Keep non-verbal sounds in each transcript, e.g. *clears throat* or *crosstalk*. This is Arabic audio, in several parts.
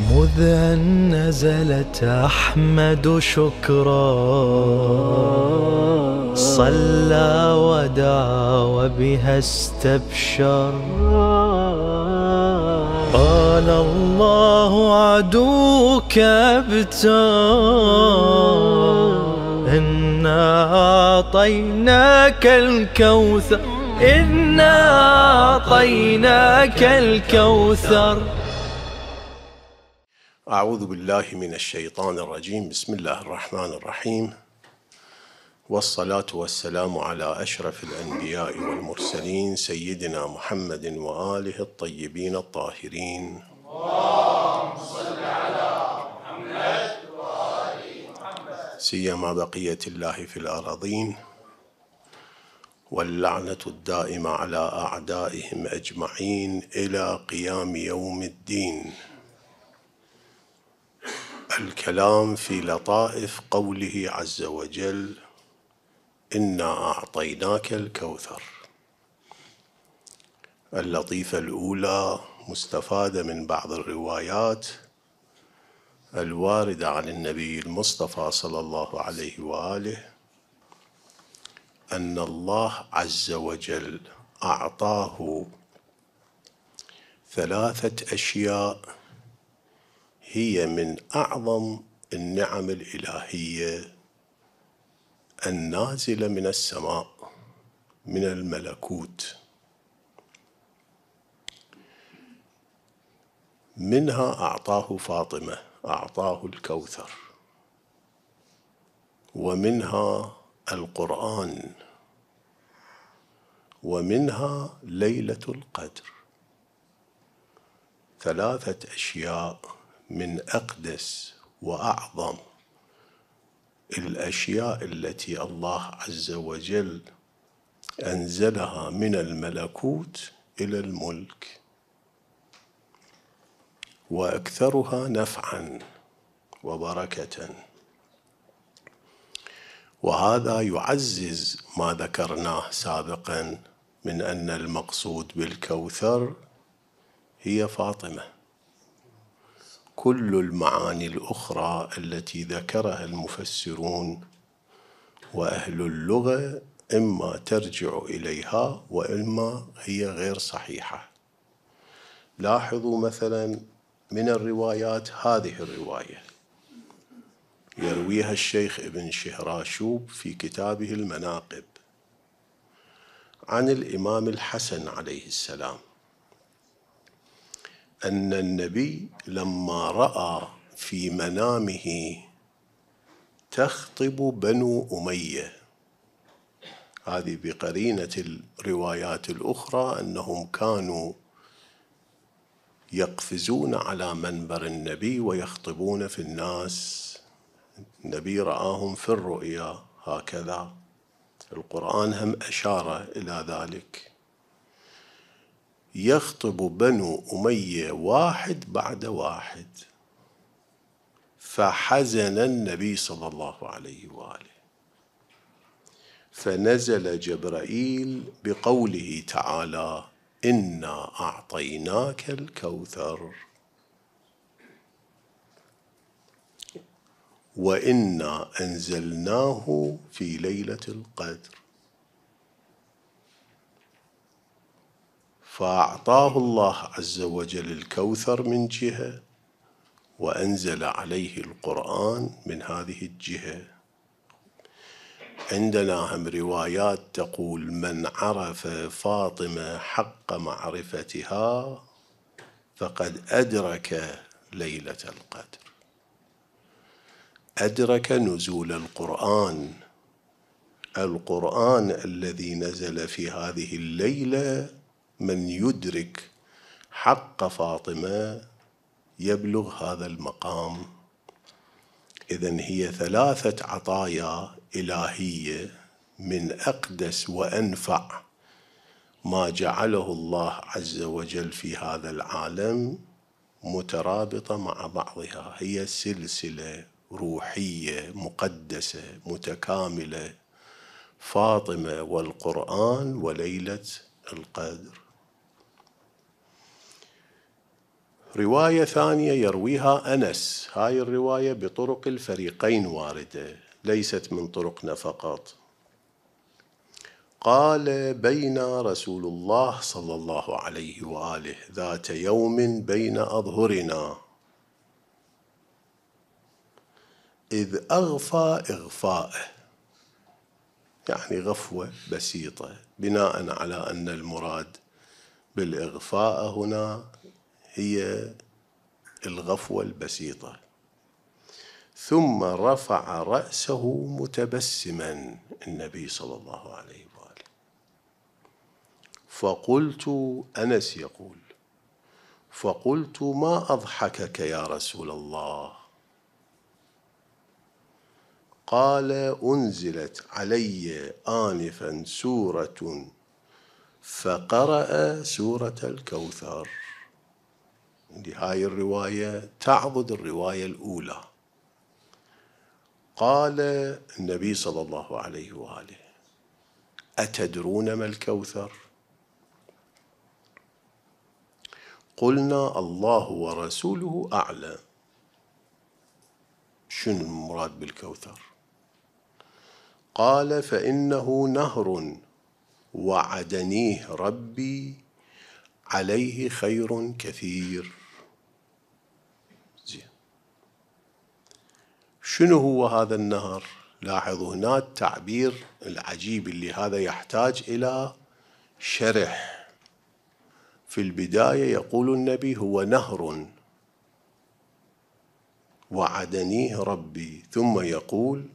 مذ أن نزلت أحمد شكرا. صلى ودعا وبها استبشر. قال الله عدوك أبتر. إنا أعطيناك الكوثر. إنا أعطيناك الكوثر. أعوذ بالله من الشيطان الرجيم. بسم الله الرحمن الرحيم. والصلاة والسلام على أشرف الأنبياء والمرسلين سيدنا محمد وآله الطيبين الطاهرين. سيما بقية الله في الأراضين. واللعنة الدائمة على أعدائهم أجمعين إلى قيام يوم الدين. الكلام في لطائف قوله عز وجل إنا أعطيناك الكوثر. اللطيفة الأولى مستفادة من بعض الروايات الواردة عن النبي المصطفى صلى الله عليه وآله أن الله عز وجل أعطاه ثلاثة أشياء هي من أعظم النعم الإلهية النازلة من السماء من الملكوت. منها أعطاه فاطمة أعطاه الكوثر. ومنها القرآن. ومنها ليلة القدر. ثلاثة أشياء من أقدس وأعظم الأشياء التي الله عز وجل أنزلها من الملكوت إلى الملك. وأكثرها نفعا وبركة. وهذا يعزز ما ذكرناه سابقا من أن المقصود بالكوثر هي فاطمة. كل المعاني الأخرى التي ذكرها المفسرون وأهل اللغة إما ترجع إليها وإما هي غير صحيحة. لاحظوا مثلا من الروايات هذه الرواية. يرويها الشيخ ابن شهراشوب في كتابه المناقب عن الإمام الحسن عليه السلام. أن النبي لما رأى في منامه تخطب بنو أمية. هذه بقرينة الروايات الأخرى أنهم كانوا يقفزون على منبر النبي ويخطبون في الناس. النبي رآهم في الرؤيا هكذا. القرآن هم أشار إلى ذلك. يخطب بنو أمية واحد بعد واحد. فحزن النبي صلى الله عليه وآله. فنزل جبرائيل بقوله تعالى إنا أعطيناك الكوثر. وإنا أنزلناه في ليلة القدر. فأعطاه الله عز وجل الكوثر من جهة وأنزل عليه القرآن من هذه الجهة. عندنا هم روايات تقول من عرف فاطمة حق معرفتها فقد أدرك ليلة القدر. أدرك نزول القرآن. القرآن الذي نزل في هذه الليلة من يدرك حق فاطمة يبلغ هذا المقام. اذا هي ثلاثة عطايا إلهية من أقدس وأنفع ما جعله الله عز وجل في هذا العالم مترابطة مع بعضها. هي سلسلة روحية مقدسة متكاملة. فاطمة والقرآن وليلة القدر. رواية ثانية يرويها أنس. هاي الرواية بطرق الفريقين واردة ليست من طرقنا فقط قال بين رسول الله صلى الله عليه وآله ذات يوم بين أظهرنا. إذ أغفى إغفاءه يعني غفوة بسيطة بناء على أن المراد بالإغفاء هنا هي الغفوة البسيطة. ثم رفع رأسه متبسما النبي صلى الله عليه فقلت أنس يقول فقلت ما أضحكك يا رسول الله؟ قال أنزلت علي انفا سورة فقرأ سورة الكوثر. هاي الرواية تعضد الرواية الأولى. قال النبي صلى الله عليه وآله أتدرون ما الكوثر؟ قلنا الله ورسوله أعلم. شنو المراد بالكوثر؟ قال فإنه نهر وعدنيه ربي عليه خير كثير زين شنو هو هذا النهر؟ لاحظوا هنا التعبير العجيب اللي هذا يحتاج إلى شرح. في البداية يقول النبي هو نهر وعدنيه ربي ثم يقول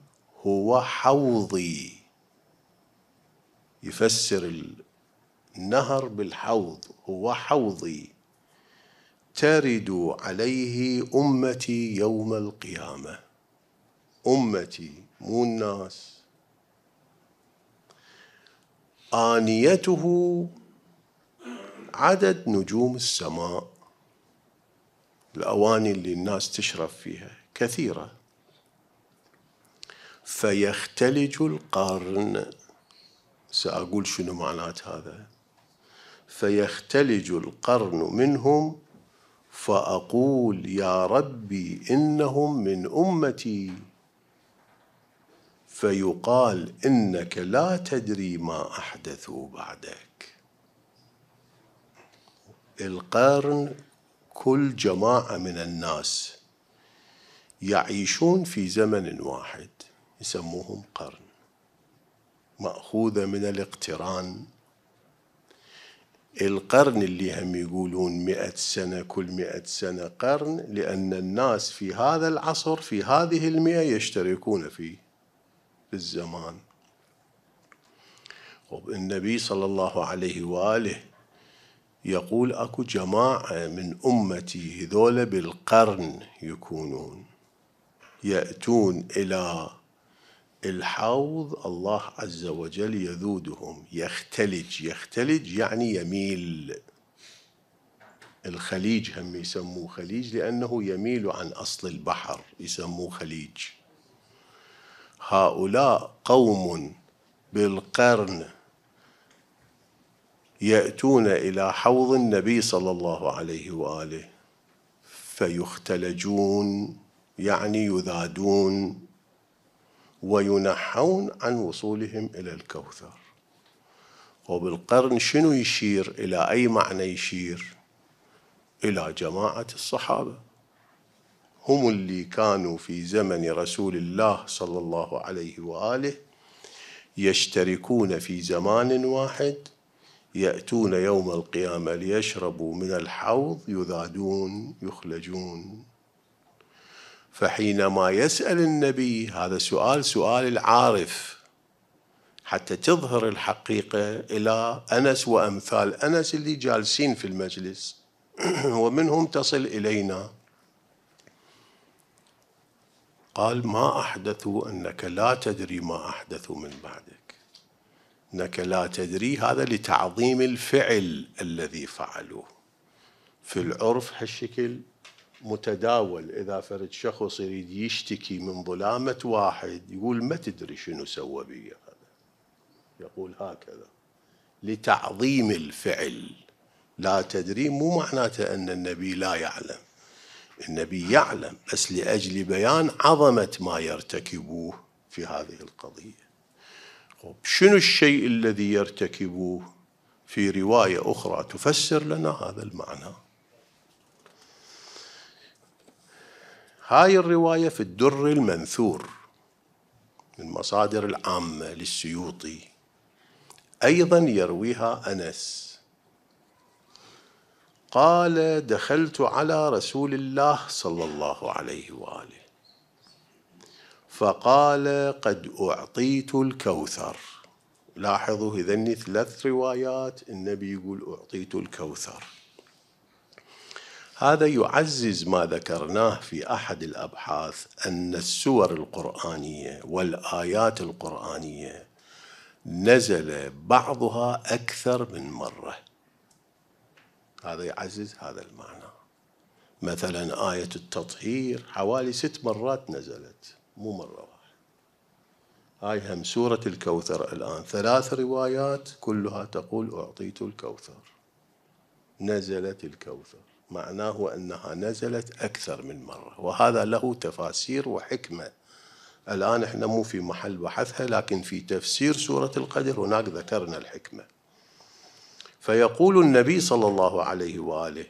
هو حوضي. يفسر النهر بالحوض هو حوضي. ترد عليه أمتي يوم القيامة. أمتي مو الناس. آنيته عدد نجوم السماء. الأواني اللي الناس تشرب فيها كثيرة. فيختلج القرن. سأقول شنو معنات هذا؟ فيختلج القرن منهم. فأقول يا ربي إنهم من أمتي. فيقال إنك لا تدري ما أحدثوا بعدك. القرن كل جماعة من الناس يعيشون في زمن واحد يسموهم قرن. مأخوذة من الاقتران. القرن اللي هم يقولون مئة سنة كل مئة سنة قرن لأن الناس في هذا العصر في هذه المئة يشتركون في الزمان النبي صلى الله عليه وآله يقول أكو جماعة من أمتي هذول بالقرن يكونون يأتون إلى الحوض الله عز وجل يذودهم. يختلج يختلج يعني يميل. الخليج هم يسموه خليج لأنه يميل عن أصل البحر يسموه خليج. هؤلاء قوم بالقرن يأتون إلى حوض النبي صلى الله عليه وآله فيختلجون يعني يذادون وينحون عن وصولهم إلى الكوثر. وبالقرن شنو يشير؟ إلى أي معنى يشير؟ إلى جماعة الصحابة. هم اللي كانوا في زمن رسول الله صلى الله عليه وآله يشتركون في زمان واحد يأتون يوم القيامة ليشربوا من الحوض يذادون يخلجون. فحينما يسأل النبي هذا سؤال سؤال العارف حتى تظهر الحقيقة إلى أنس وأمثال أنس اللي جالسين في المجلس *clears throat* ومنهم تصل إلينا. قال ما أحدثوا أنك لا تدري ما أحدثوا من بعدك. إنك لا تدري هذا لتعظيم الفعل الذي فعلوه. في العرف هالشكل متداول. إذا فرد شخص يريد يشتكي من ظلامة واحد يقول ما تدري شنو سوى بي هذا. يقول هكذا. لتعظيم الفعل. لا تدري مو معناته أن النبي لا يعلم. النبي يعلم بس لأجل بيان عظمة ما يرتكبوه في هذه القضية. شنو الشيء الذي يرتكبوه في رواية أخرى تفسر لنا هذا المعنى؟ هاي الرواية في الدر المنثور من المصادر العامة للسيوطي. أيضا يرويها أنس. قال دخلت على رسول الله صلى الله عليه وآله. فقال قد أعطيت الكوثر. لاحظوا هذني ثلاث روايات النبي يقول أعطيت الكوثر. هذا يعزز ما ذكرناه في أحد الأبحاث أن السور القرآنية والآيات القرآنية نزل بعضها أكثر من مرة. هذا يعزز هذا المعنى. مثلا آية التطهير حوالي ست مرات نزلت مو مرة واحدة. هاي هم سورة الكوثر الآن. ثلاث روايات كلها تقول أعطيت الكوثر. نزلت الكوثر. معناه أنها نزلت أكثر من مرة وهذا له تفاسير وحكمة. الآن إحنا مو في محل بحثها لكن في تفسير سورة القدر هناك ذكرنا الحكمة. فيقول النبي صلى الله عليه وآله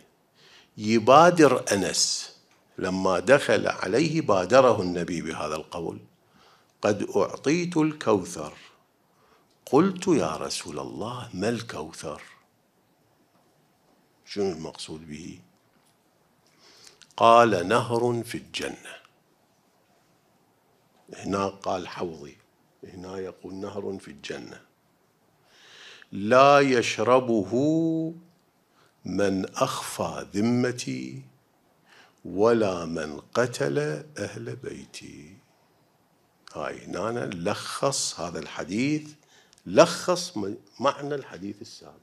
يبادر أنس. لما دخل عليه بادره النبي بهذا القول قد أعطيت الكوثر. قلت يا رسول الله ما الكوثر؟ شنو المقصود به؟ قال نهر في الجنة. هنا قال حوضي هنا يقول نهر في الجنة. لا يشربه من أخفى ذمتي ولا من قتل أهل بيتي. هاي هنا لخص هذا الحديث لخص معنى الحديث السابق.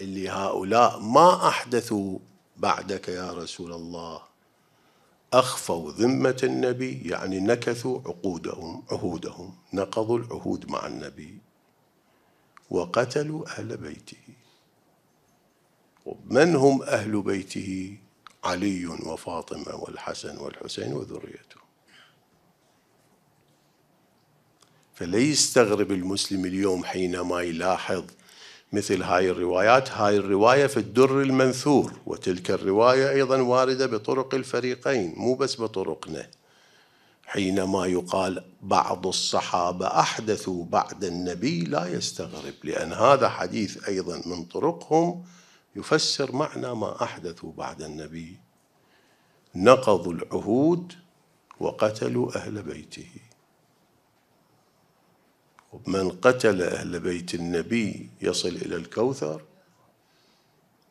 اللي هؤلاء ما أحدثوا بعدك يا رسول الله أخفوا ذمة النبي يعني نكثوا عقودهم عهودهم نقضوا العهود مع النبي. وقتلوا أهل بيته. من هم أهل بيته؟ علي وفاطمة والحسن والحسين وذريته. فلا يستغرب المسلم اليوم حينما يلاحظ مثل هاي الروايات. هاي الرواية في الدر المنثور وتلك الرواية أيضا واردة بطرق الفريقين مو بس بطرقنا. حينما يقال بعض الصحابة أحدثوا بعد النبي لا يستغرب لأن هذا حديث أيضا من طرقهم يفسر معنى ما أحدثوا بعد النبي. نقضوا العهود وقتلوا أهل بيته. من قتل أهل بيت النبي يصل إلى الكوثر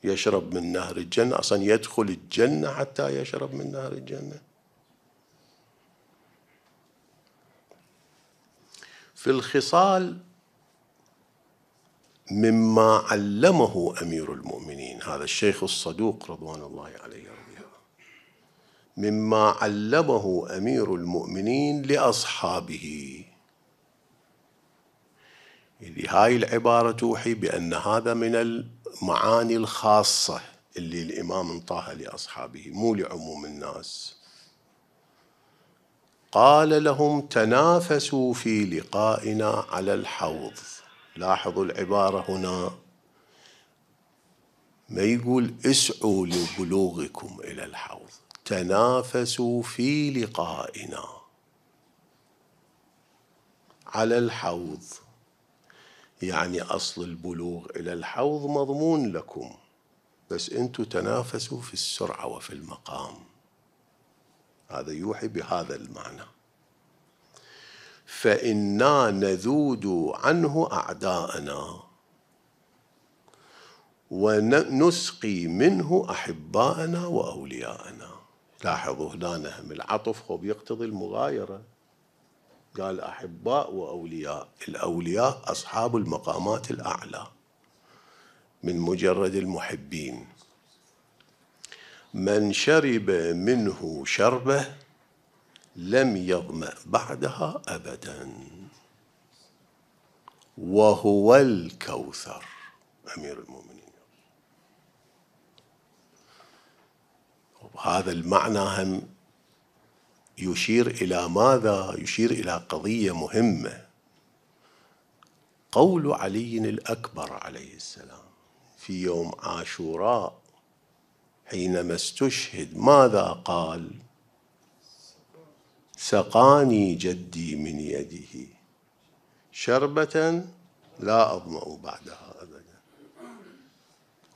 يشرب من نهر الجنة أصلا يدخل الجنة حتى يشرب من نهر الجنة. في الخصال مما علمه أمير المؤمنين. هذا الشيخ الصدوق رضوان الله عليه مما علمه أمير المؤمنين لأصحابه. هاي العبارة توحي بأن هذا من المعاني الخاصة اللي الإمام انطاها لأصحابه مو لعموم الناس. قال لهم تنافسوا في لقائنا على الحوض. لاحظوا العبارة هنا. ما يقول اسعوا لبلوغكم إلى الحوض. تنافسوا في لقائنا على الحوض. يعني أصل البلوغ إلى الحوض مضمون لكم. بس أنتم تنافسوا في السرعة وفي المقام. هذا يوحي بهذا المعنى. فإنا نذود عنه أعداءنا ونسقي منه أحباءنا وأولياءنا. لاحظوا هنا نهم العطف هو يقتضي المغايرة. قال أحباء وأولياء الأولياء أصحاب المقامات الأعلى من مجرد المحبين. من شرب منه شربه لم يظمأ بعدها أبدا. وهو الكوثر أمير المؤمنين. هذا المعنى هم يشير إلى ماذا؟ يشير إلى قضية مهمة. قول علي الأكبر عليه السلام في يوم عاشوراء حينما استشهد ماذا قال؟ سقاني جدي من يده. شربة لا أظمأ بعدها أبدا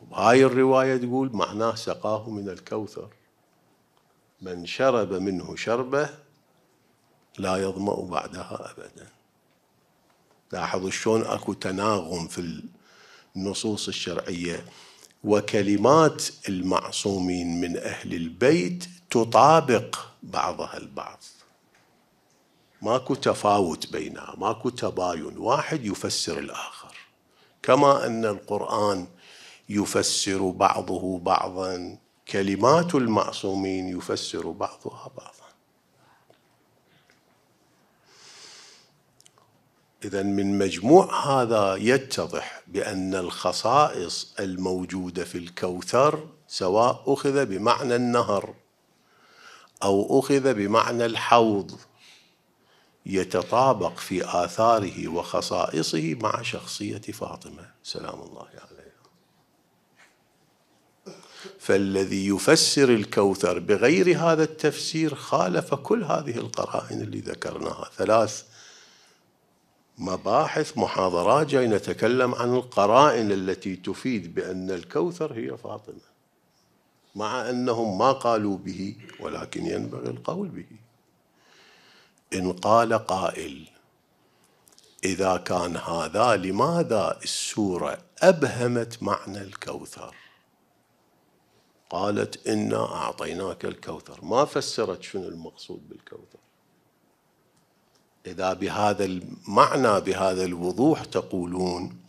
وهاي الرواية تقول معناه سقاه من الكوثر. من شرب منه شربة لا يظمأ بعدها أبدا. لاحظوا شلون أكو تناغم في النصوص الشرعية. وكلمات المعصومين من أهل البيت تطابق بعضها البعض. ماكو تفاوت بينها ماكو تباين واحد يفسر الآخر. كما أن القرآن يفسر بعضه بعضا كلمات المعصومين يفسر بعضها بعضا. إذا من مجموع هذا يتضح بأن الخصائص الموجودة في الكوثر سواء أخذ بمعنى النهر أو أخذ بمعنى الحوض يتطابق في آثاره وخصائصه مع شخصية فاطمة. سلام الله عليها. فالذي يفسر الكوثر بغير هذا التفسير خالف كل هذه القرائن اللي ذكرناها. ثلاث مباحث محاضرات جاي نتكلم عن القرائن التي تفيد بأن الكوثر هي فاطمة مع أنهم ما قالوا به ولكن ينبغي القول به. إن قال قائل إذا كان هذا لماذا السورة أبهمت معنى الكوثر؟ قالت إنا أعطيناك الكوثر. ما فسرت شنو المقصود بالكوثر؟ إذا بهذا المعنى بهذا الوضوح تقولون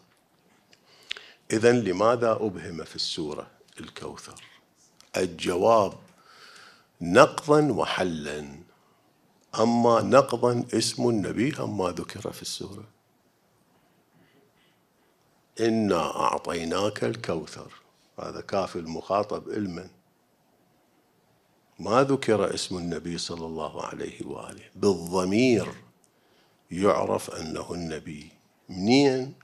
إذا لماذا أبهم في السورة الكوثر؟ الجواب نقضا وحلا. أما نقضا اسم النبي أما ذكر في السورة. إنا أعطيناك الكوثر. هذا كافي المخاطب علما ما ذكر اسم النبي صلى الله عليه وآله؟ بالضمير. يعرف أنه النبي منين؟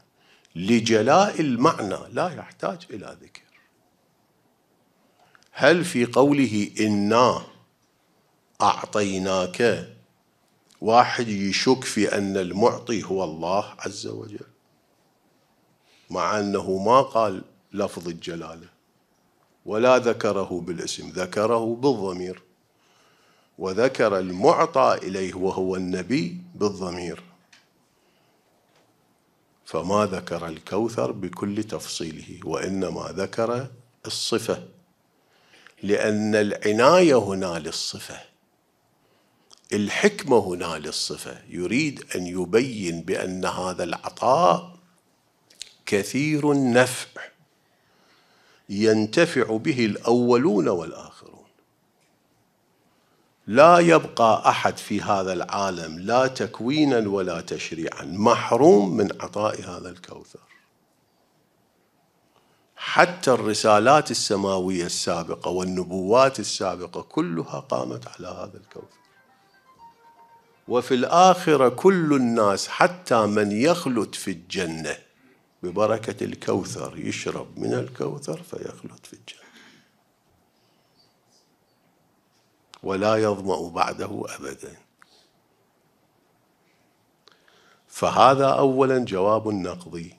لجلاء المعنى لا يحتاج إلى ذكر. هل في قوله إنا أعطيناك؟ واحد يشك في أن المعطي هو الله عز وجل مع أنه ما قال لفظ الجلالة ولا ذكره بالاسم ذكره بالضمير. وذكر المعطى إليه وهو النبي بالضمير. فما ذكر الكوثر بكل تفصيله وإنما ذكر الصفة لأن العناية هنا للصفة الحكمة هنا للصفة. يريد أن يبين بأن هذا العطاء كثير النفع ينتفع به الأولون والآخرون. لا يبقى أحد في هذا العالم لا تكوينا ولا تشريعا محروم من عطاء هذا الكوثر. حتى الرسالات السماوية السابقة والنبوات السابقة كلها قامت على هذا الكوثر. وفي الآخرة كل الناس حتى من يخلد في الجنة ببركة الكوثر يشرب من الكوثر فيخلد في الجنة. ولا يظمأ بعده أبدا. فهذا أولا جواب نقضي.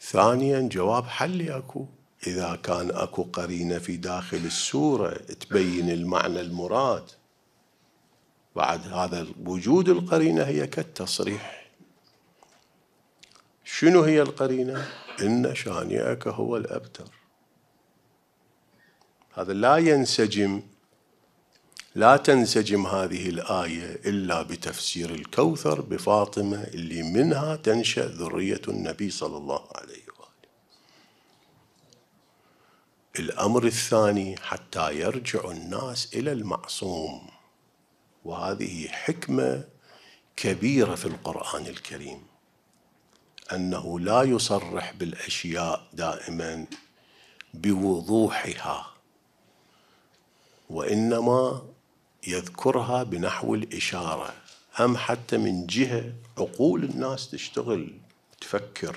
ثانيا جواب حلي أكو. إذا كان أكو قرينة في داخل السورة تبين المعنى المراد. بعد هذا وجود القرينة هي كالتصريح. شنو هي القرينة؟ إن شانئك هو الأبتر. هذا لا ينسجم لا تنسجم هذه الآية إلا بتفسير الكوثر بفاطمة اللي منها تنشأ ذرية النبي صلى الله عليه وآله. الأمر الثاني حتى يرجع الناس إلى المعصوم. وهذه حكمة كبيرة في القرآن الكريم. أنه لا يصرح بالأشياء دائما بوضوحها. وإنما يذكرها بنحو الإشارة. هم حتى من جهة عقول الناس تشتغل تفكر.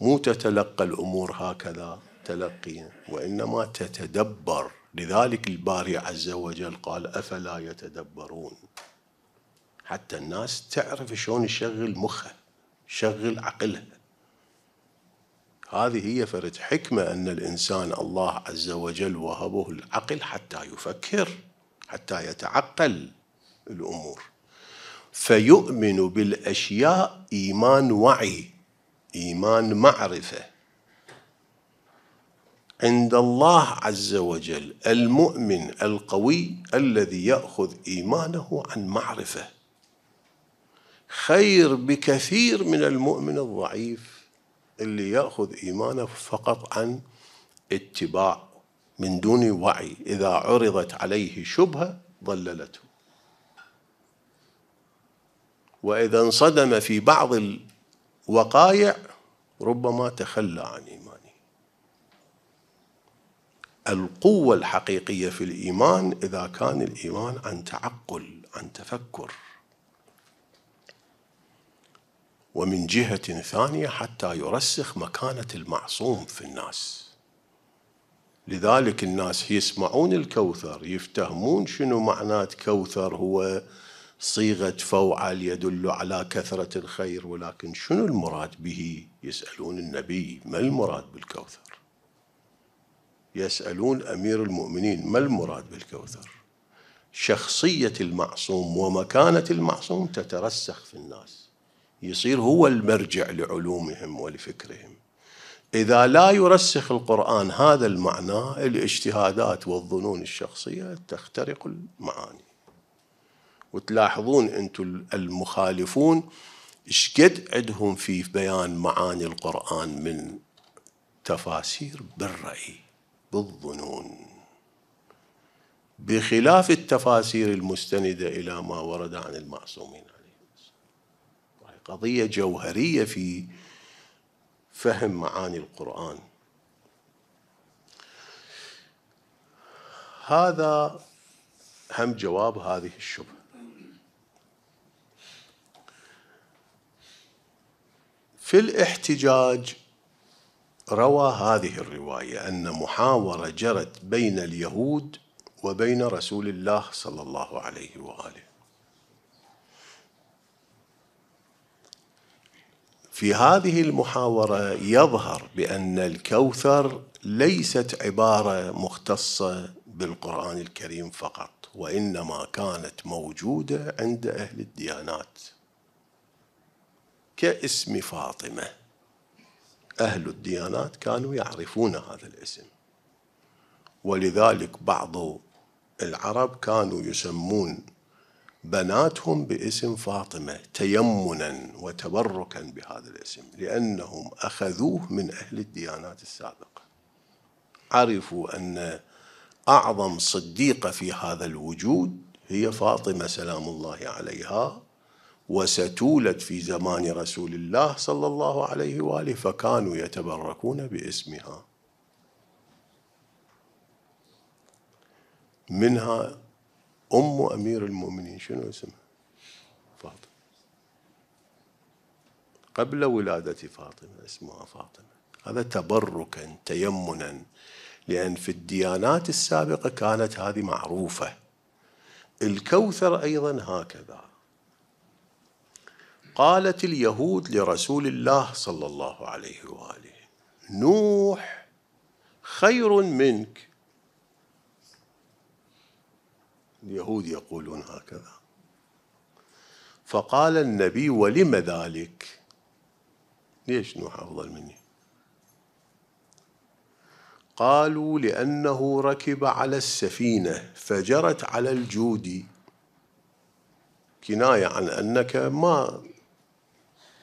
مو تتلقى الأمور هكذا تلقيا وإنما تتدبر. لذلك الباري عز وجل قال أفلا يتدبرون؟ حتى الناس تعرف شلون يشغل مخها يشغل عقلها هذه هي فرد حكمة أن الإنسان الله عز وجل وهبه العقل حتى يفكر. حتى يتعقل الأمور. فيؤمن بالأشياء إيمان وعي إيمان معرفة. عند الله عز وجل المؤمن القوي الذي يأخذ إيمانه عن معرفة. خير بكثير من المؤمن الضعيف اللي يأخذ إيمانه فقط عن اتباع من دون وعي. إذا عرضت عليه شبهة ضللته. وإذا انصدم في بعض الوقائع ربما تخلى عن إيمانه. القوة الحقيقية في الإيمان إذا كان الإيمان عن تعقل عن تفكر. ومن جهة ثانية حتى يرسخ مكانة المعصوم في الناس. لذلك الناس يسمعون الكوثر يفتهمون شنو معنات كوثر هو صيغة فوعل يدل على كثرة الخير ولكن شنو المراد به؟ يسألون النبي ما المراد بالكوثر؟ يسألون أمير المؤمنين ما المراد بالكوثر؟ شخصية المعصوم ومكانة المعصوم تترسخ في الناس يصير هو المرجع لعلومهم ولفكرهم. إذا لا يرسخ القرآن هذا المعنى الاجتهادات والظنون الشخصية تخترق المعاني. وتلاحظون أنتم المخالفون شقد عندهم في بيان معاني القرآن من تفاسير بالرأي بالظنون. بخلاف التفاسير المستندة إلى ما ورد عن المعصومين عليهم قضية جوهرية في فهم معاني القرآن. هذا هم جواب هذه الشبهة في الاحتجاج روى هذه الرواية أن محاورة جرت بين اليهود وبين رسول الله صلى الله عليه وآله. في هذه المحاورة يظهر بأن الكوثر ليست عبارة مختصة بالقرآن الكريم فقط وإنما كانت موجودة عند أهل الديانات. كاسم فاطمة أهل الديانات كانوا يعرفون هذا الاسم. ولذلك بعض العرب كانوا يسمون بناتهم باسم فاطمة تيمنا وتبركا بهذا الاسم لأنهم أخذوه من أهل الديانات السابقة. عرفوا أن أعظم صديقة في هذا الوجود هي فاطمة سلام الله عليها وستولد في زمان رسول الله صلى الله عليه وآله فكانوا يتبركون باسمها. منها ام أمير المؤمنين شنو اسمها؟ فاطمة. قبل ولادة فاطمة اسمها فاطمة. هذا تبركا تيمنا لأن في الديانات السابقة كانت هذه معروفة. الكوثر أيضا هكذا. قالت اليهود لرسول الله صلى الله عليه وآله نوح خير منك. اليهود يقولون هكذا. فقال النبي ولم ذلك؟ ليش نوح أفضل مني؟ قالوا لأنه ركب على السفينة فجرت على الجود. كناية عن أنك ما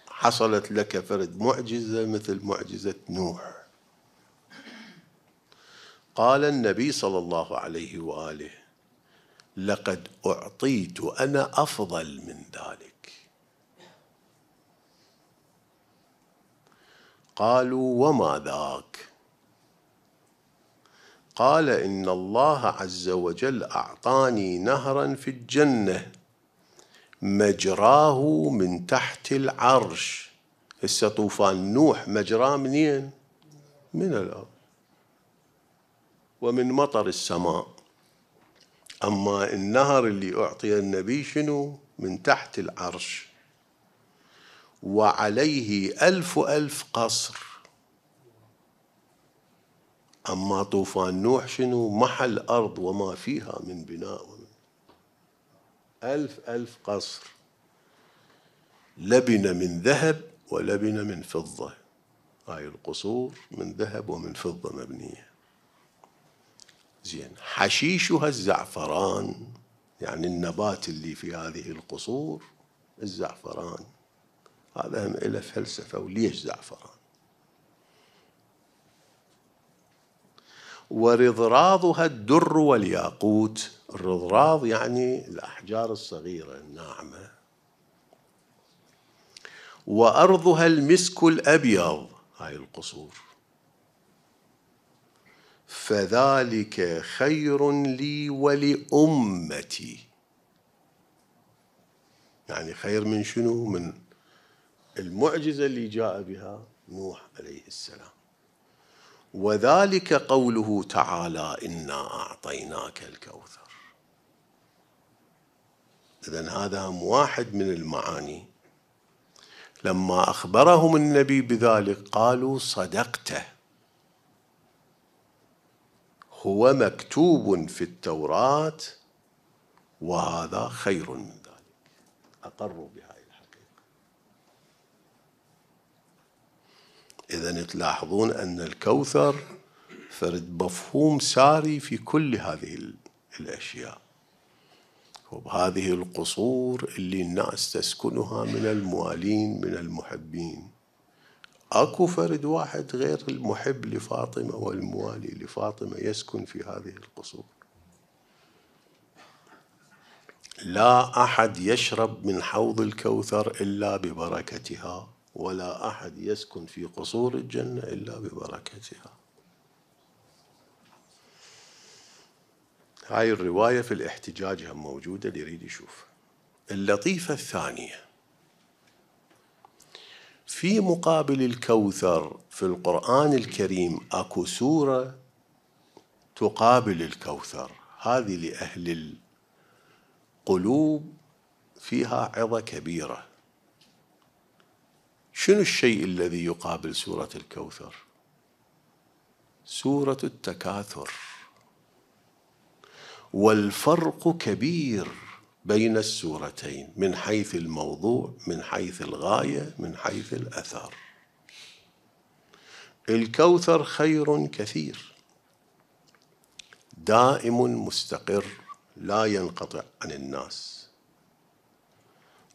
حصلت لك فرد معجزة مثل معجزة نوح. قال النبي صلى الله عليه وآله لقد أعطيت أنا أفضل من ذلك. قالوا وما ذاك؟ قال إن الله عز وجل أعطاني نهرا في الجنة مجراه من تحت العرش. هسه طوفان نوح مجراه منين؟ من الأرض. ومن مطر السماء. أما النهر اللي أعطي النبي شنو؟ من تحت العرش. وعليه ألف ألف قصر. أما طوفان نوح شنو؟ محى الأرض وما فيها من بناء ألف ألف قصر. لبن من ذهب ولبن من فضة. هاي القصور من ذهب ومن فضة مبنية. زين. حشيشها الزعفران يعني النبات اللي في هذه القصور الزعفران. هذا هم له فلسفة وليش زعفران؟ ورضراضها الدر والياقوت. الرضراض يعني الأحجار الصغيرة الناعمة. وأرضها المسك الأبيض هاي القصور. فذلك خير لي ولأمتي. يعني خير من شنو؟ من المعجزة اللي جاء بها نوح عليه السلام. وذلك قوله تعالى إنا أعطيناك الكوثر. إذا هذا هم واحد من المعاني. لما أخبرهم النبي بذلك قالوا صدقته. هو مكتوب في التوراة وهذا خير من ذلك. أقروا بهاي الحقيقة. إذا تلاحظون أن الكوثر فرد مفهوم ساري في كل هذه الأشياء. وبهذه القصور اللي الناس تسكنها من الموالين من المحبين. أكو فرد واحد غير المحب لفاطمة والموالي لفاطمة يسكن في هذه القصور. لا أحد يشرب من حوض الكوثر إلا ببركتها ولا أحد يسكن في قصور الجنة إلا ببركتها. هاي الرواية في الاحتجاج هم موجودة اللي يريد يشوف اللطيفة الثانية. في مقابل الكوثر في القرآن الكريم أكو سورة تقابل الكوثر. هذه لأهل القلوب فيها عظة كبيرة. شنو الشيء الذي يقابل سورة الكوثر؟ سورة التكاثر. والفرق كبير. بين السورتين من حيث الموضوع من حيث الغاية من حيث الأثر. الكوثر خير كثير. دائم مستقر لا ينقطع عن الناس.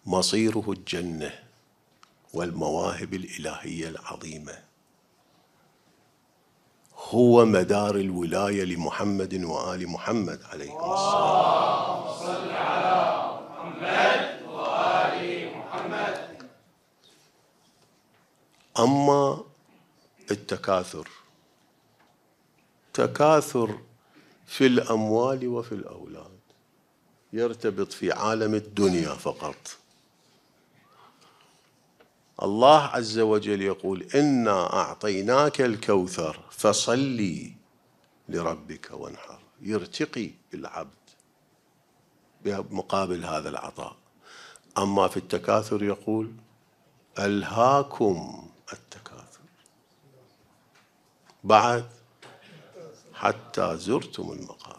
مصيره الجنة والمواهب الإلهية العظيمة. هو مدار الولاية لمحمد وآل محمد عليهم السلام أما التكاثر. تكاثر في الأموال وفي الأولاد. يرتبط في عالم الدنيا فقط. الله عز وجل يقول إنا أعطيناك الكوثر فصلي لربك وانحر. يرتقي العبد. بمقابل هذا العطاء. أما في التكاثر يقول ألهاكم التكاثر. بعد حتى زرتم المقابر.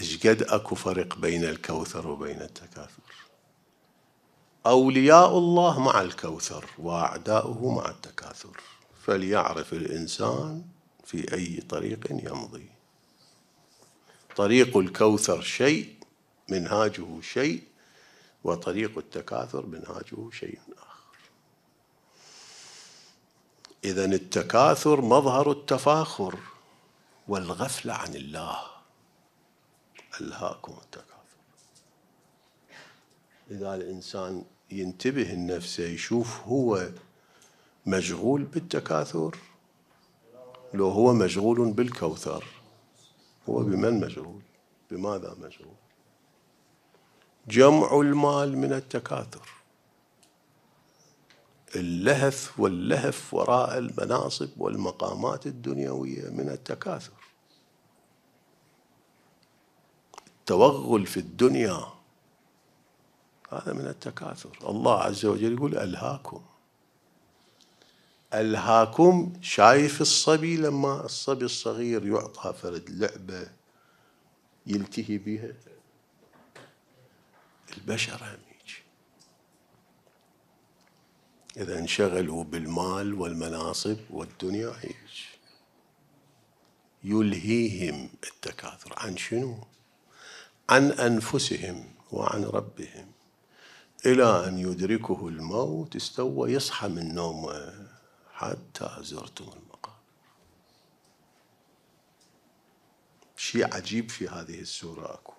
إيش قد أكو فرق بين الكوثر وبين التكاثر؟ أولياء الله مع الكوثر وأعداؤه مع التكاثر. فليعرف الإنسان في أي طريق يمضي. طريق الكوثر شيء منهاجه شيء وطريق التكاثر منهاجه شيء آخر. إذا التكاثر مظهر التفاخر والغفلة عن الله. ألهاكم التكاثر. إذا الإنسان ينتبه النفس يشوف هو مشغول بالتكاثر لو هو مشغول بالكوثر. هو بمن مشغول؟ بماذا مشغول؟ جمع المال من التكاثر. اللهث واللهف وراء المناصب والمقامات الدنيوية من التكاثر. التوغل في الدنيا هذا من التكاثر. الله عز وجل يقول ألهاكم. ألهاكم شايف الصبي لما الصبي الصغير يعطى فرد لعبة يلتهي بها؟ البشر هم إذا انشغلوا بالمال والمناصب والدنيا هيج يلهيهم التكاثر عن شنو؟ عن أنفسهم وعن ربهم. إلى أن يدركه الموت استوى يصحى من نومه. حتى زرتم المقابر شيء عجيب في هذه السورة أكو.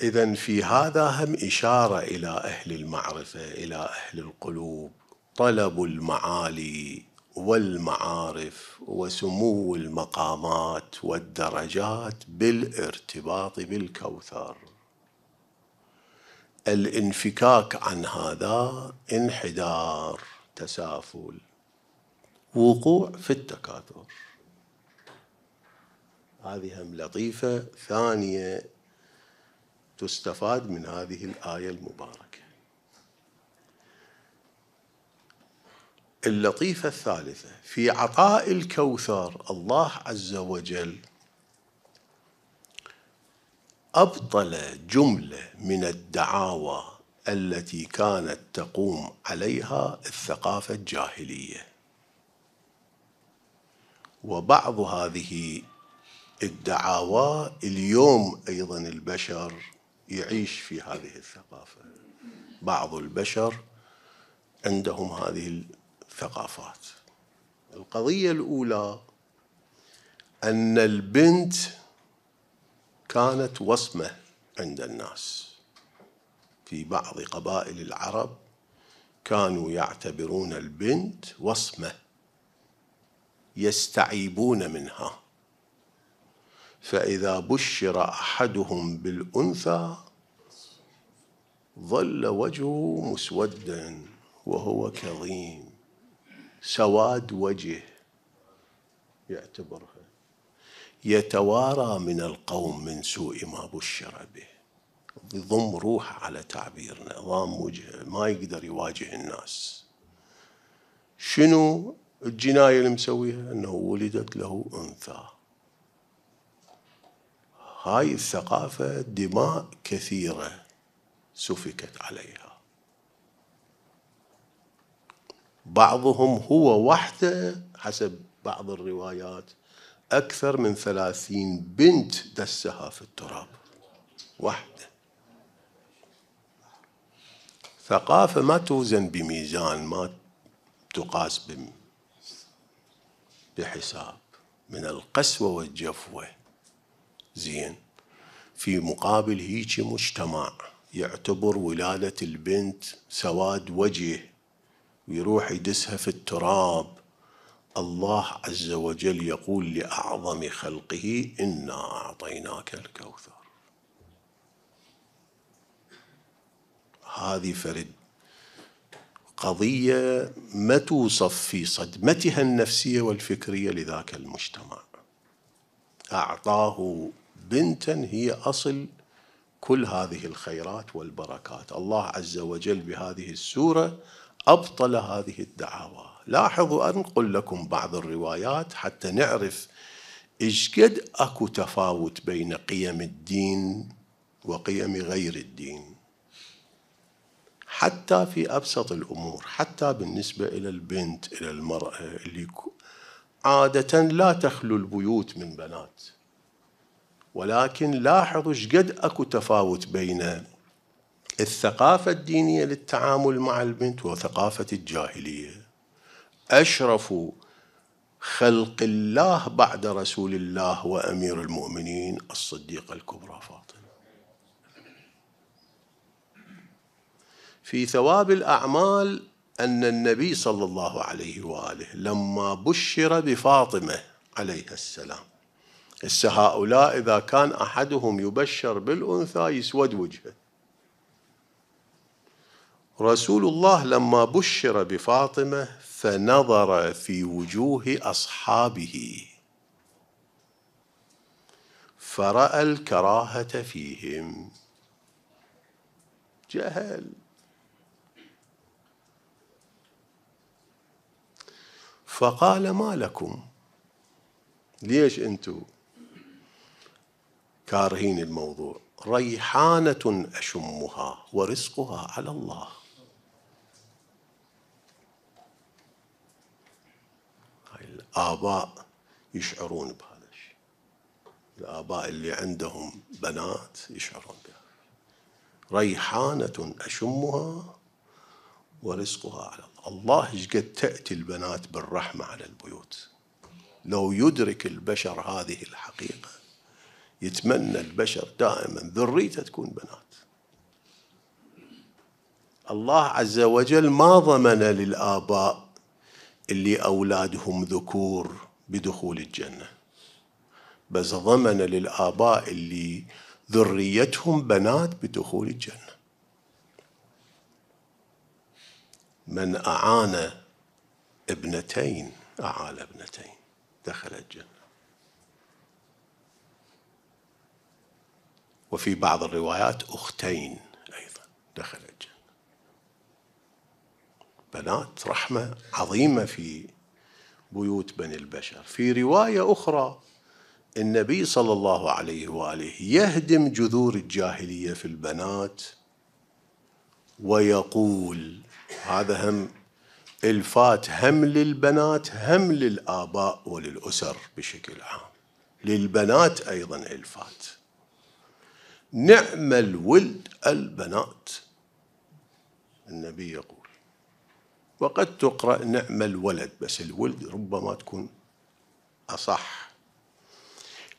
إذا في هذا هم إشارة إلى أهل المعرفة إلى أهل القلوب طلب المعالي والمعارف وسمو المقامات والدرجات بالارتباط بالكوثر. الانفكاك عن هذا انحدار تسافل وقوع في التكاثر. هذه هم لطيفة ثانية تستفاد من هذه الآية المباركة. اللطيفة الثالثة في عطاء الكوثر الله عز وجل أبطل جملة من الدعاوى التي كانت تقوم عليها الثقافة الجاهلية. وبعض هذه الدعاوى اليوم أيضا البشر يعيش في هذه الثقافة. بعض البشر عندهم هذه الثقافات. القضية الأولى أن البنت كانت وصمة عند الناس. في بعض قبائل العرب كانوا يعتبرون البنت وصمة يستعيبون منها. فإذا بشر أحدهم بالأنثى ظل وجهه مسودا وهو كظيم. سواد وجه يعتبرها يتوارى من القوم من سوء ما بشر به. يضم روح على تعبيرنا ضام وجهه ما يقدر يواجه الناس. شنو الجناية اللي مسويها؟ أنه ولدت له أنثى. هاي الثقافة دماء كثيرة سفكت عليها. بعضهم هو وحده حسب بعض الروايات. أكثر من ثلاثين بنت دسها في التراب. وحده ثقافة ما توزن بميزان ما تقاس بحساب. من القسوة والجفوة. زين. في مقابل هيك مجتمع يعتبر ولادة البنت سواد وجه ويروح يدسها في التراب. الله عز وجل يقول لأعظم خلقه إنا أعطيناك الكوثر. هذه فرد. قضية ما توصف في صدمتها النفسية والفكرية لذاك المجتمع. أعطاه بنتا هي أصل كل هذه الخيرات والبركات. الله عز وجل بهذه السورة أبطل هذه الدعاوى. لاحظوا أنقل لكم بعض الروايات حتى نعرف إيش قد أكو تفاوت بين قيم الدين وقيم غير الدين. حتى في أبسط الأمور حتى بالنسبة إلى البنت إلى المرأة اللي عادة لا تخلو البيوت من بنات. ولكن لاحظوا إيش قد أكو تفاوت بين الثقافة الدينية للتعامل مع البنت وثقافة الجاهلية. أشرف خلق الله بعد رسول الله وأمير المؤمنين الصديقة الكبرى فاطمة. في ثواب الأعمال أن النبي صلى الله عليه وآله لما بشر بفاطمة عليها السلام هسه هؤلاء إذا كان أحدهم يبشر بالأنثى يسود وجهه. رسول الله لما بشر بفاطمة فنظر في وجوه أصحابه. فرأى الكراهة فيهم. جهل. فقال ما لكم؟ ليش أنتم كارهين الموضوع؟ ريحانة أشمها ورزقها على الله. الآباء يشعرون بهذا الشيء. الآباء اللي عندهم بنات يشعرون بها ريحانة أشمها ورزقها على الله. الله قد تأتي البنات بالرحمة على البيوت؟ لو يدرك البشر هذه الحقيقة يتمنى البشر دائما ذريته تكون بنات. الله عز وجل ما ضمن للآباء اللي أولادهم ذكور بدخول الجنة. بس ضمن للآباء اللي ذريتهم بنات بدخول الجنة. من أعان ابنتين أعال ابنتين دخل الجنة. وفي بعض الروايات أختين أيضا دخل الجنة. بنات رحمة عظيمة في بيوت بني البشر. في رواية أخرى النبي صلى الله عليه وآله يهدم جذور الجاهلية في البنات ويقول هذا هم إلفات هم للبنات هم للآباء وللأسر بشكل عام. للبنات أيضا إلفات. نعم الولد البنات النبي يقول. وقد تقرأ نعم الولد بس الولد ربما تكون أصح.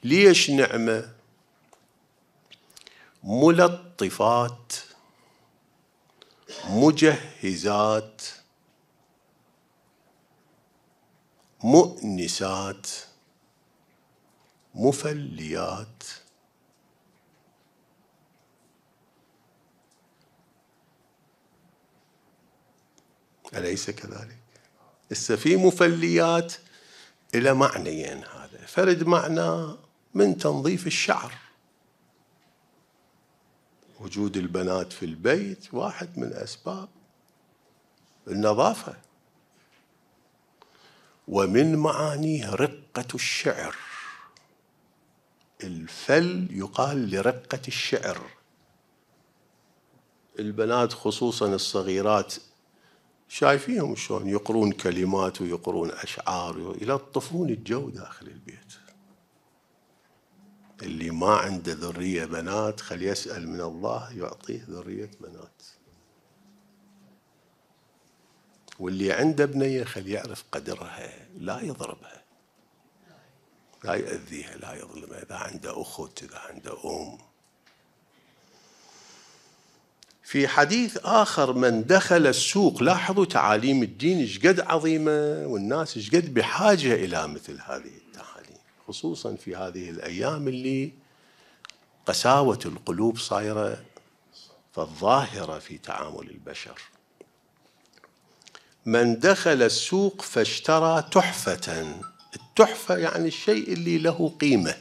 ليش نعمة؟ ملطفات مجهزات مؤنسات مفليات. أليس كذلك؟ هسه في مفليات إلى معنيين هذا. فرد معنى من تنظيف الشعر. وجود البنات في البيت واحد من أسباب النظافة. ومن معانيه رقة الشعر. الفل يقال لرقة الشعر. البنات خصوصا الصغيرات شايفيهم شلون؟ يقرون كلمات ويقرون أشعار يلطفون الجو داخل البيت. اللي ما عنده ذرية بنات خل يسأل من الله يعطيه ذرية بنات. واللي عنده بنية خل يعرف قدرها لا يضربها. لا يأذيها لا يظلمها. إذا عنده أخت إذا عنده أم. في حديث آخر من دخل السوق لاحظوا تعاليم الدين إيش قد عظيمة والناس إيش قد بحاجة إلى مثل هذه التعاليم خصوصا في هذه الأيام اللي قساوة القلوب صايرة فالظاهرة في تعامل البشر. من دخل السوق فاشترى تحفة التحفة يعني الشيء اللي له قيمة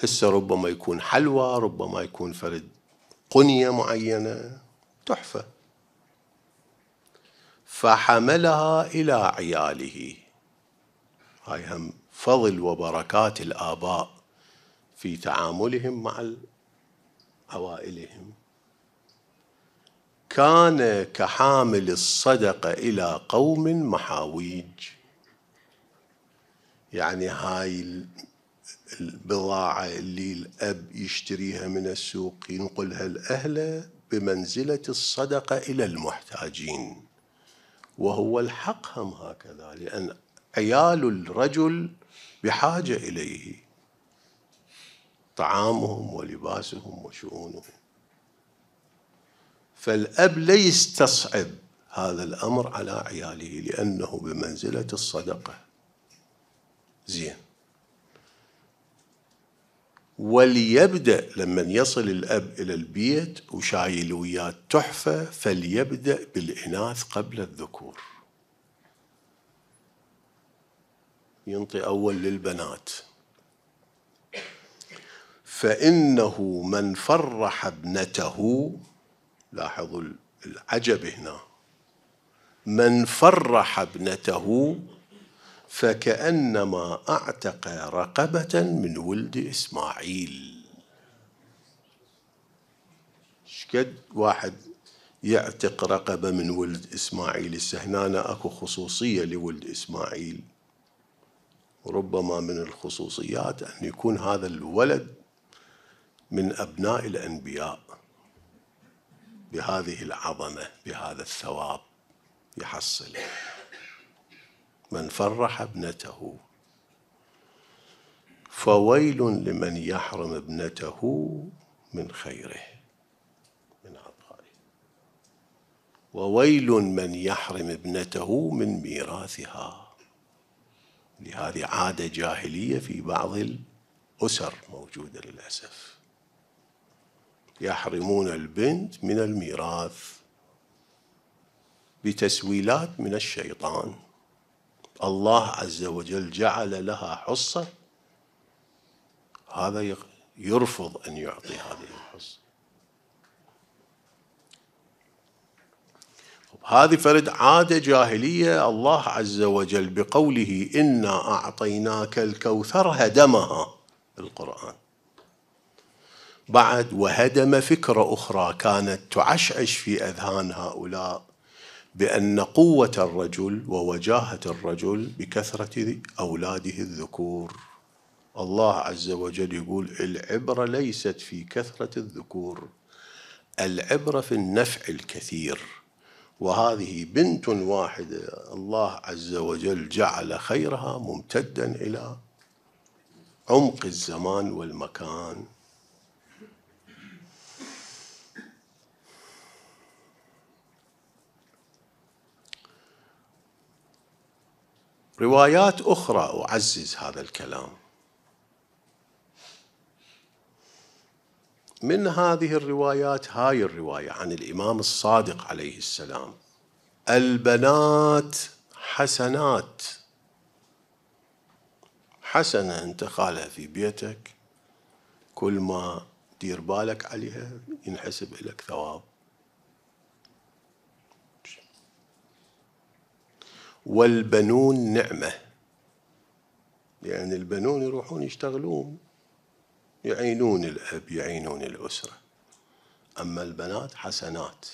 هسه ربما يكون حلوى ربما يكون فرد قنية معينة. تحفة. فحملها إلى عياله. هاي هم فضل وبركات الآباء في تعاملهم مع عوائلهم كان كحامل الصدقة إلى قوم محاويج. يعني هاي البضاعة اللي الأب يشتريها من السوق ينقلها لأهله بمنزلة الصدقة إلى المحتاجين. وهو الحق هم هكذا لأن عيال الرجل بحاجة إليه. طعامهم ولباسهم وشؤونهم. فالأب لا يستصعب هذا الأمر على عياله لأنه بمنزلة الصدقة. زين. وليبدأ لما يصل الأب إلى البيت وشايل وياه تحفة فليبدأ بالإناث قبل الذكور. ينطي أول للبنات. فإنه من فرح ابنته لاحظوا العجب هنا من فرح ابنته فكأنما أعتق رقبة من ولد إسماعيل. شكد واحد يعتق رقبة من ولد إسماعيل. السهنانة أكو خصوصية لولد إسماعيل. وربما من الخصوصيات أن يكون هذا الولد من أبناء الأنبياء. بهذه العظمة بهذا الثواب يحصل. من فرح ابنته. فويل لمن يحرم ابنته من خيره من عطائه. وويل من يحرم ابنته من ميراثها. لهذه عادة جاهلية في بعض الأسر موجودة للأسف. يحرمون البنت من الميراث بتسويلات من الشيطان. الله عز وجل جعل لها حصة هذا يرفض أن يعطي هذه الحصة. هذه فرد عادة جاهلية الله عز وجل بقوله إنا أعطيناك الكوثر هدمها القرآن بعد وهدم فكرة أخرى كانت تعشعش في أذهان هؤلاء. بأن قوة الرجل ووجاهة الرجل بكثرة أولاده الذكور. الله عز وجل يقول العبرة ليست في كثرة الذكور العبرة في النفع الكثير. وهذه بنت واحدة الله عز وجل جعل خيرها ممتدا إلى عمق الزمان والمكان. روايات أخرى أعزز هذا الكلام. من هذه الروايات هاي الرواية عن الإمام الصادق عليه السلام. البنات حسنات. حسنة أنت خالها في بيتك. كل ما دير بالك عليها ينحسب لك ثواب. والبنون نعمة. يعني البنون يروحون يشتغلون يعينون الأب يعينون الأسرة. أما البنات حسنات.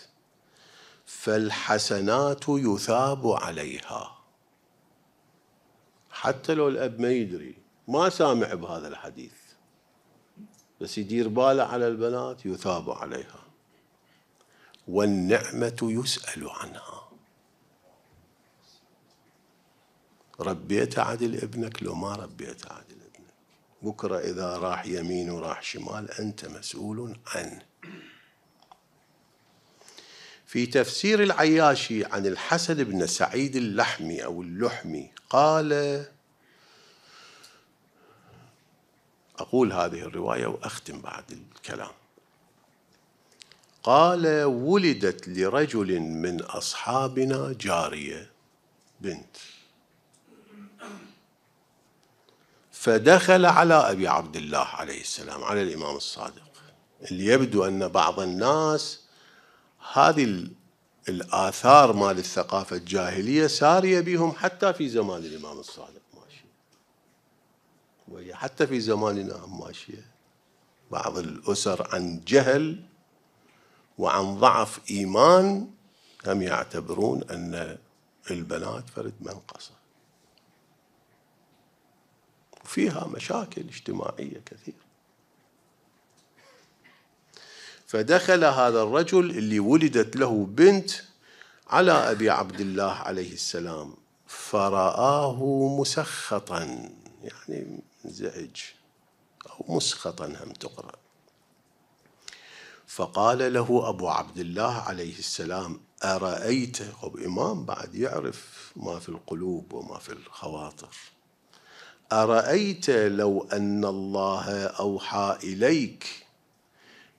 فالحسنات يثاب عليها. حتى لو الأب ما يدري ما سامع بهذا الحديث بس يدير باله على البنات يثاب عليها. والنعمة يسأل عنها. ربيت عدل ابنك لو ما ربيت عدل ابنك. بكرة إذا راح يمين وراح شمال أنت مسؤول عنه. في تفسير العياشي عن الحسن بن سعيد اللحمي أو اللحمي قال أقول هذه الرواية وأختم بعد الكلام. قال ولدت لرجل من أصحابنا جارية بنت. فدخل على أبي عبد الله عليه السلام على الإمام الصادق اللي يبدو أن بعض الناس هذه الآثار مال الثقافة الجاهلية سارية بهم حتى في زمان الإمام الصادق ماشية وهي حتى في زماننا ماشية. بعض الأسر عن جهل وعن ضعف إيمان هم يعتبرون أن البنات فرد منقصة فيها مشاكل اجتماعية كثيرة. فدخل هذا الرجل اللي ولدت له بنت على أبي عبد الله عليه السلام فرآه مسخطا يعني منزعج أو مسخطا هم تقرأ. فقال له أبو عبد الله عليه السلام أرأيت؟ خب إمام بعد يعرف ما في القلوب وما في الخواطر. أرأيت لو أن الله أوحى إليك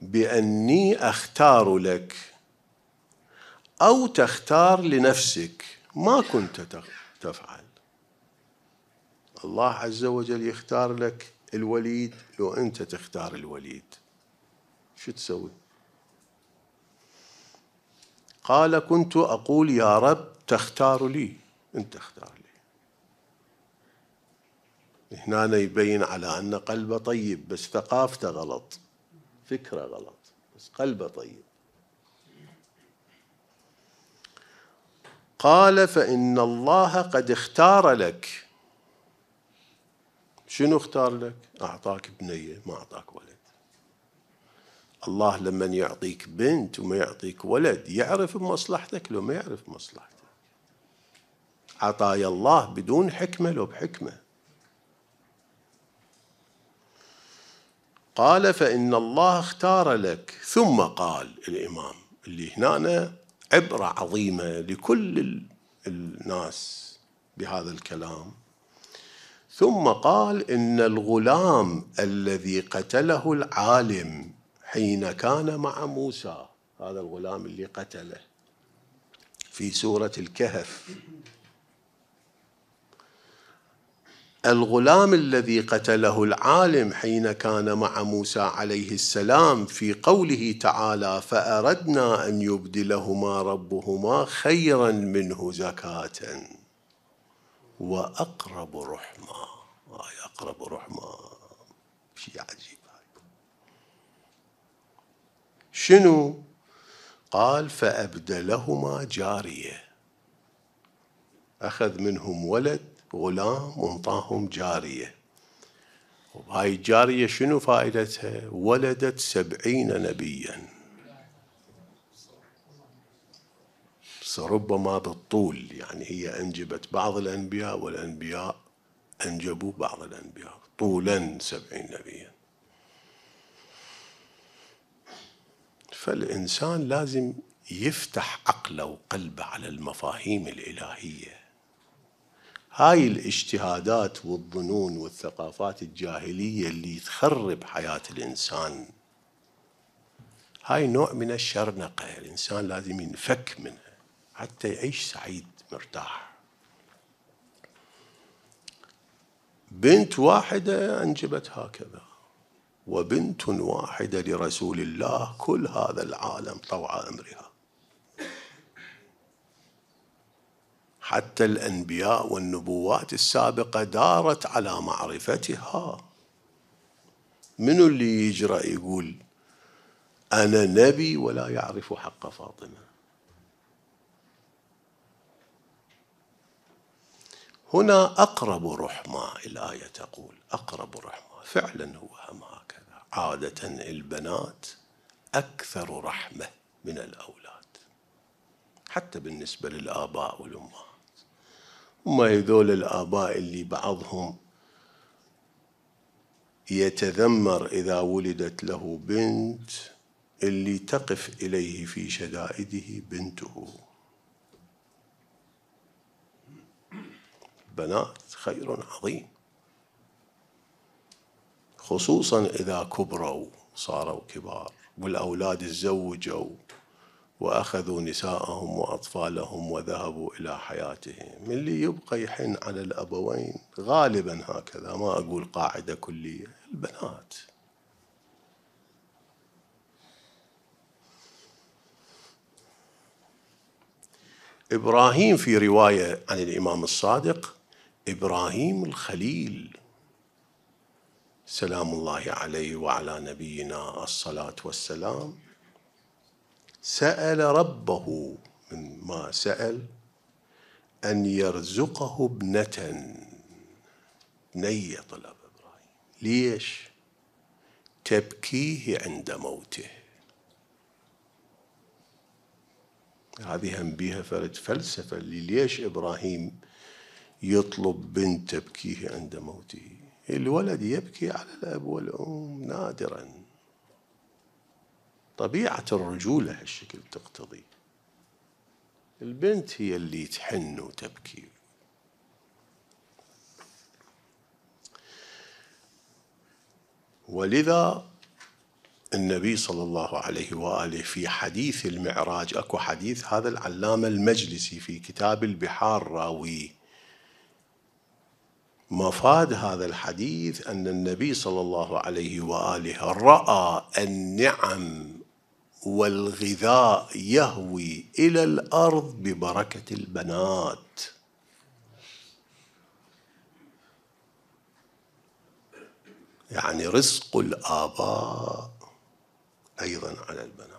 بأني أختار لك أو تختار لنفسك ما كنت تفعل. الله عز وجل يختار لك الوليد لو أنت تختار الوليد. شو تسوي؟ قال كنت أقول يا رب تختار لي. أنت اختار لي. هنا يبين على أن قلبه طيب بس ثقافته غلط فكرة غلط بس قلبه طيب. قال فإن الله قد اختار لك. شنو اختار لك؟ أعطاك بنية ما أعطاك ولد. الله لما يعطيك بنت وما يعطيك ولد يعرف بمصلحتك لو ما يعرف بمصلحتك عطايا الله بدون حكمة لو بحكمة. قال فإن الله اختار لك. ثم قال الإمام اللي هنا عبرة عظيمة لكل الناس بهذا الكلام. ثم قال إن الغلام الذي قتله العالم حين كان مع موسى هذا الغلام اللي قتله في سورة الكهف الغلام الذي قتله العالم حين كان مع موسى عليه السلام في قوله تعالى فأردنا أن يبدلهما ربهما خيرا منه زكاة. وأقرب رحمة هاي أقرب رحمة. شيء عجيب شنو؟ قال فأبدلهما جارية. أخذ منهم ولد غلام وانطاهم جارية. وهاي الجارية شنو فائدتها؟ ولدت سبعين نبيا. ربما بالطول يعني هي أنجبت بعض الأنبياء والأنبياء أنجبوا بعض الأنبياء. طولا سبعين نبيا. فالإنسان لازم يفتح عقله وقلبه على المفاهيم الإلهية. هاي الاجتهادات والظنون والثقافات الجاهلية اللي تخرب حياة الإنسان. هاي نوع من الشرنقة الإنسان لازم ينفك منها حتى يعيش سعيد مرتاح. بنت واحدة أنجبت هكذا وبنت واحدة لرسول الله كل هذا العالم طوع أمرها. حتى الأنبياء والنبوات السابقة دارت على معرفتها. من اللي يجرأ يقول أنا نبي ولا يعرف حق فاطمة؟ هنا أقرب رحمة الآية تقول أقرب رحمة فعلا هو هم هكذا. عادة البنات أكثر رحمة من الأولاد حتى بالنسبة للآباء والأمهات. هم هذول الآباء اللي بعضهم يتذمر إذا ولدت له بنت اللي تقف إليه في شدائده بنته. بنات خير عظيم. خصوصا إذا كبروا صاروا كبار والأولاد تزوجوا. وأخذوا نساءهم وأطفالهم وذهبوا إلى حياتهم. اللي يبقى يحن على الأبوين غالبا هكذا ما أقول قاعدة كلية البنات. إبراهيم في رواية عن الإمام الصادق إبراهيم الخليل. سلام الله عليه وعلى نبينا الصلاة والسلام. سأل ربه من ما سأل؟ أن يرزقه ابنة نية طلب إبراهيم. ليش؟ تبكيه عند موته. هذه هم بيها فرد فلسفة ليش إبراهيم يطلب بنت تبكيه عند موته؟ الولد يبكي على الأب والأم نادراً. طبيعة الرجولة هالشكل تقتضي. البنت هي اللي تحن وتبكي. ولذا النبي صلى الله عليه وآله في حديث المعراج أكو حديث هذا العلامة المجلسي في كتاب البحار راوي. مفاد هذا الحديث أن النبي صلى الله عليه وآله رأى النعم والغذاء يهوي إلى الأرض ببركة البنات. يعني رزق الآباء أيضا على البنات.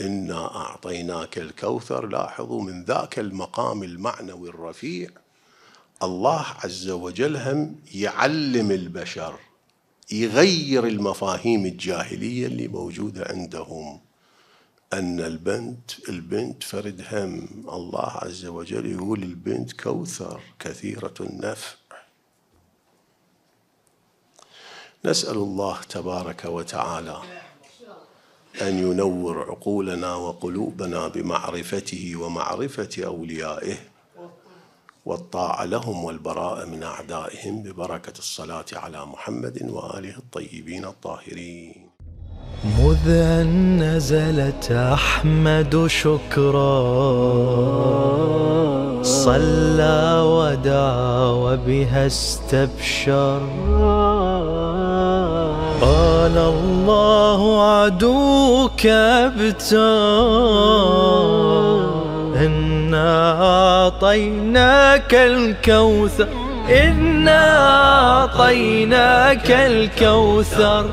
إنا أعطيناك الكوثر لاحظوا من ذاك المقام المعنوي الرفيع. الله عز وجل هم يعلم البشر. يغير المفاهيم الجاهلية اللي موجودة عندهم. أن البنت البنت فرد هم. الله عز وجل يقول البنت كوثر كثيرة النفع. نسأل الله تبارك وتعالى أن ينور عقولنا وقلوبنا بمعرفته ومعرفة أوليائه. والطاعة لهم والبراء من أعدائهم ببركة الصلاة على محمد وآله الطيبين الطاهرين. مذ أن نزلت أحمد شكرا صلى ودعا وبها استبشر. قال الله عدوك ابتر إنا أعطيناك الكوثر إنا أعطيناك الكوثر.